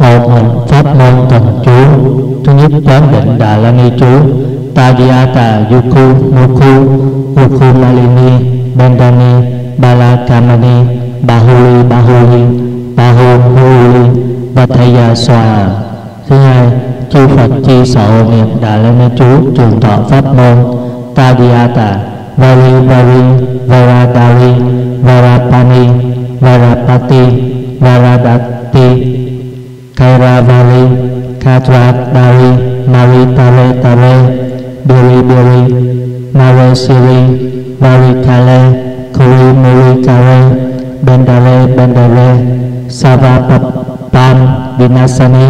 hộ hành pháp môn thần chú, thứ nhất quán định đà la ni chú Tadiata Yuku Muku Uku Malini Bandani Balakamani, Bahuli Bahuli Bahuli Vataya Sòa thứ hai, chư Phật chi sậu niệm Đà La Ni chú, trường thọ pháp môn Tadiata Vari Vari Varadari Varapani, Varapati Varadati Kairavali Katradari Maritare Tare Biri Biri Mare Siri Varikale Kuri Muri Kare Bendare Bendare Savapapan Vinasani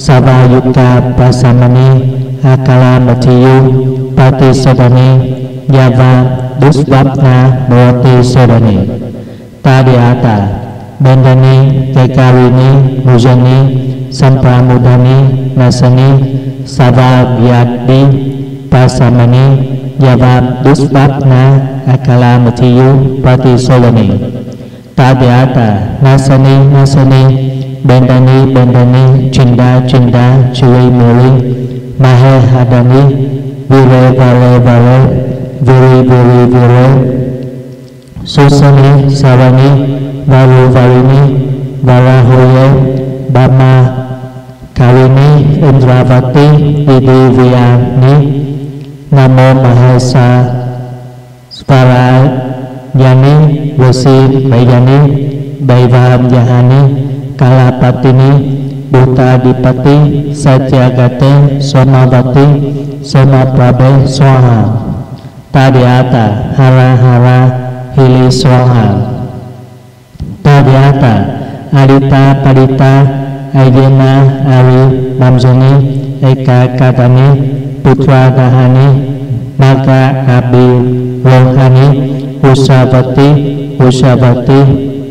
Savayuka Prasamani Akala Matiyu Pati Sadani Yava Dusvapna Murati Sadani Tadiata Bendani Kekarini Mujani Sampramudani Nasani Savavyadi Prasamani Yava Dusvapna Akala Matiyu Pati Sadani Tadiata Nasani Nasani Bendani Bendani Chinda Chinda Muri Mahe Hadani Vire Vare Vare Viri Viri Vire Susani Savani Varu Varini Varahoye Bama Karini Indravati Vidivyani Namo Mahasa Svarayani Vasi Bayani Baivam Yahani Kalapatini Buta Dipati Satyagate Somavati Somaprabe Swaha Tadiata Hara Hara Hili Swaha Tadiata Adita Padita Ayena Ari Bamjani Eka Katani Putra Dahani Maka Abi Rohani Usavati Usavati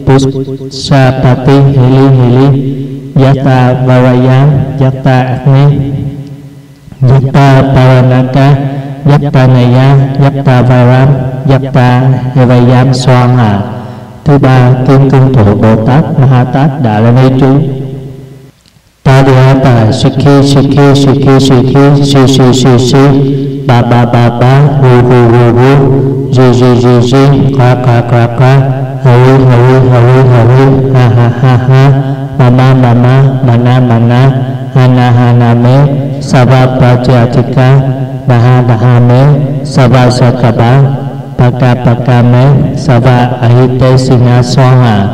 Pusapati Hili Hili Yata Varayam Yata Agni Yata Paranaka Yata Naya Yata Varam Yata Evayam Swaha Thứ ba Kim Cương Thụ Bồ Tát Ma Ha Tát Đà La Ni Chú Tadiata Sikhi Sikhi Sikhi Sikhi Si Si Si Si Ba Ba Ba Ba Hu Hu Hu Hu Ji Ji Ji Ji Ka Ka Ka Ka Hari Hari Hari Hari Ha Ha Ha Ha. Mama Mama Mana Mana Hana Hana Me Sava Prajatika Baha Baha Me Sava Sakaba Me Sava Ahite Sina Swaha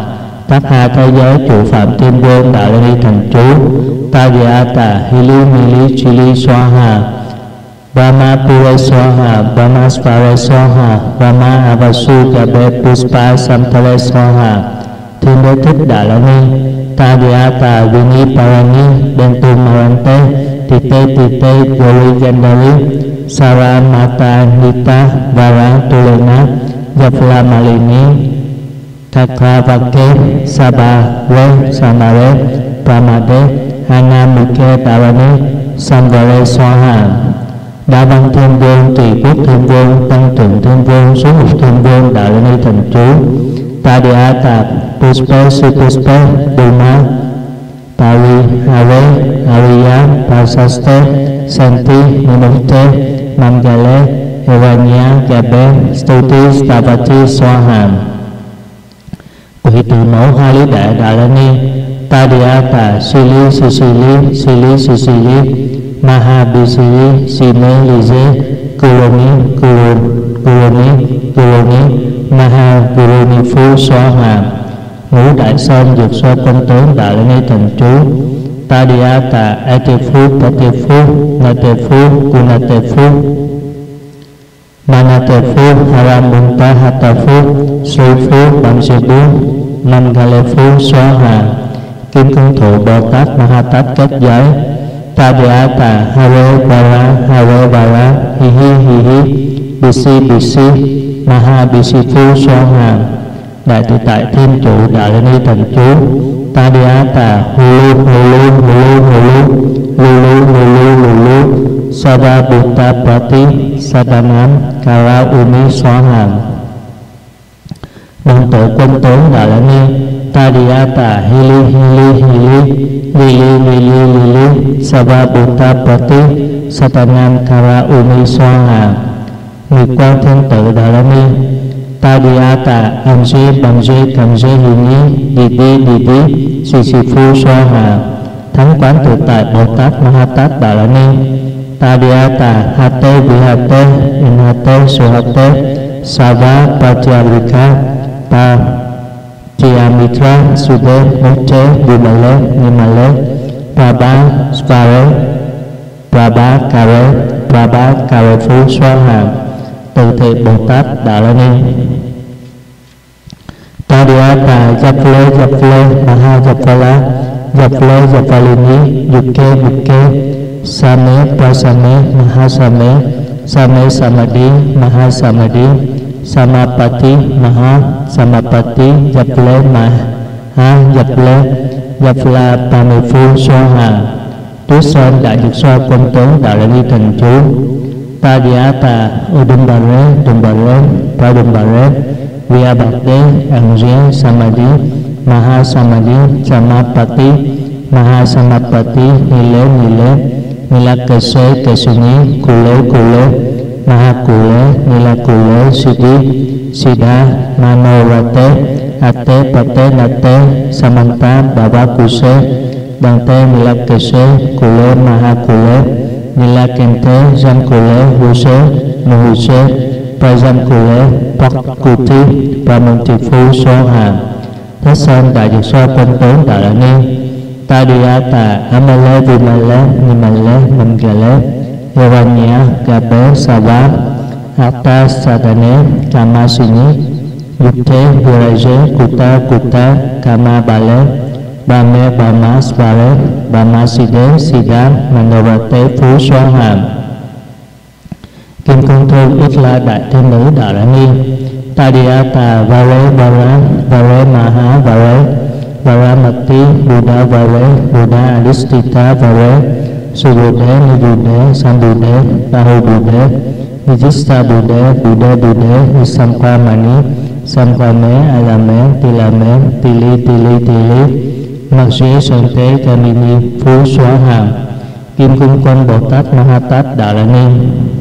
Tất hai thế giới trụ phạm thiên vương đạo thành chú Tadiata Hili Mili Chili Swaha Brahma Pure Swaha Brahma Svare Swaha Brahma Avasu Gabe Puspa Samtale Swaha Thiên đế thích Đà La Ni Tadiata Vini Parani Dentu Marante Tite Tite Gori Gandari Sara Mata Nita Vara Tulena Yapla Malini Thakravake Sabare Samare Pramade Hanamike Tarani Samvare Swaha. Đa văn thiên vương, tùy quốc thiên vương, tăng trưởng thiên vương, số mục thiên vương, đạo ni thần chú, Pari, Hare, Ariya, Pasaste, Santi, Nimukte, Mangale, Evanya, Gabe, Stuti, Stavati, Swaha Quỷ từ mẫu hai lý đại Đà La Ni Tadiata Sili Sisili Sili Sisili Mahabisili Sine Lize Kuroni Kuron Kuroni Kuroni Maha Kuroni Phu Xoa Hòa Ngũ Đại Sơn Dược Xoa Công Tướng Đà La Ni Thần Chú Tadiata Ate Phu Pate Phu Nate Phu Kunate Phu Manate Phu Haram Bunta Hata Phu Sri Phu Bằng Sư Bú Năm Gale Phu Xoa Hòa Kim Cương Thụ Bồ Tát Ma Ha Tát Kết Giới Tadiata Hare Vara Hare Vara Hi Hi Hi Hi Bisi Bisi Maha Xoa Hòa Đại tự tại Thiên Chủ, đại lên Ni Thần Chú Tadiata Hulu Hulu Hulu Hulu Lulu Lulu Lulu Sada Buddha Prati Sadanam Kara Umi Xoa Hòa Đồng tổ quân tướng Đà La Ni Tadiata Hili Hili Hili lili lili lili sava butta prati satanam kara umi soha nguyệt quang thiên tự đà la ni ta đi a ta am dê bằng dê cầm dê hi ni đi đi đi đi si si phu soha. Thắng quán tự tại bồ tát ma ha tát đà la ni ta đi a ta ha te vi ha te in ha te su ha te sava patyavika ta Triamitra Sude Moche Vimale Nimale Prabha Svare Prabha Kare Prabha Kare Hàm Từ thị Bồ Tát Đà Tadiata Japale Japale Maha Japala Japale Japalini Yuke Yuke Same Prasame Maha Same Same Samadhi Maha Samadhi Samapati Maha Samapati Japle Maha Japle Japla Pamifu Soha Tuyết Sơn Đại Nhật So Công Tốn Đạo Lợi Ni Thành Chú Tadiata Udumbare Dumbare Pradumbare Vyabhakti Anjya Samadhi Maha Samadhi Samapati Maha Samapati Nile Nile Nilakase Kesuni Kule Kule Mahakule, Nilakule, Siddhi, Siddha, Manorate, Ate, Pate, Nate, Samanta, Bhavakuse, Bante, Nilakese, Kule, Mahakule, Nilakente, Jankule, Huse, Nuhuse, Prajamkule, Pakuti, Pramuntifu, Soha. Thế Sơn Đại Dược So Quân Tốn Đạo Lợi Ni, Tadiyata, Amale, Vimale, Nimale, Namgale, Yavanya Gabe Sava Atta Sadane Kama Sini Yukte Viraje Kuta Kuta Kama Bale Bame Bama Svare Bama Side Sida Manovate Phú Xoa Hàm Kim Cương Thư Ít La Đại Thiên Nữ Đạo Đà Ni Tadiata Vare Vara Vare Maha Vare Varamati Buddha Vare Buddha Adistita Vare Subuddha, Nibuddha, Sambuddha, Bahubuddha, Nijista Buddha, Buddha Buddha, Nisampamani, Sampame, Alame, Tilame, Tili, Tili, Tili, Mặc sĩ Sơn Tế, Kamini, Phú Xóa Hàm, Kim Cung Quân Bồ Tát, Ma Ha Tát, Đạo La Ni.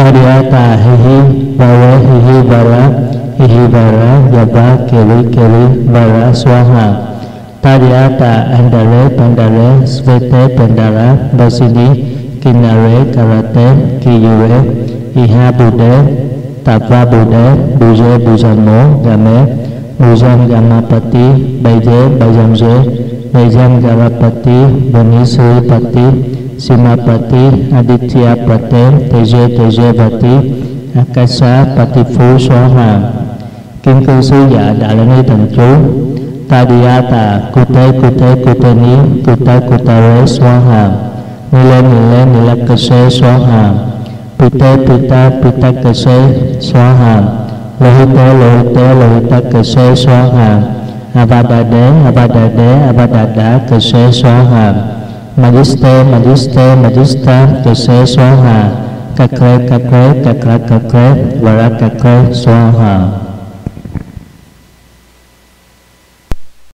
Tadiyata Hihi, Vara, Hihi, Vara, Hihi, Vara, Yava, Keli, Keli, Vara, Swaha. Tadiata Andare Pandare Svete Pandara Basini Kinare Karate Kiyure Iha Bude Tava Bude Buje Bujamo Game Bujam Gamapati Baje Bajamje Bajam Garapati Banisri Pati Simapati Aditya Pate Teje Tejevati, Akasa Patifu Soha Kim cư sư dạ đã là nơi thành chú Tadiyata Kute Kute Kuteni Kuta Kutare Swaha. Nile Nile Nilakase Swaha. Pite Pita Pita Kase Swaha. Lohite Lohite Lohita Kase Swaha. Avadade Avadade Avadada Kase Swaha. Majiste Majiste Majista Kase Swaha Kakre Kakre Kakra Kakre Vara Kakre Swaha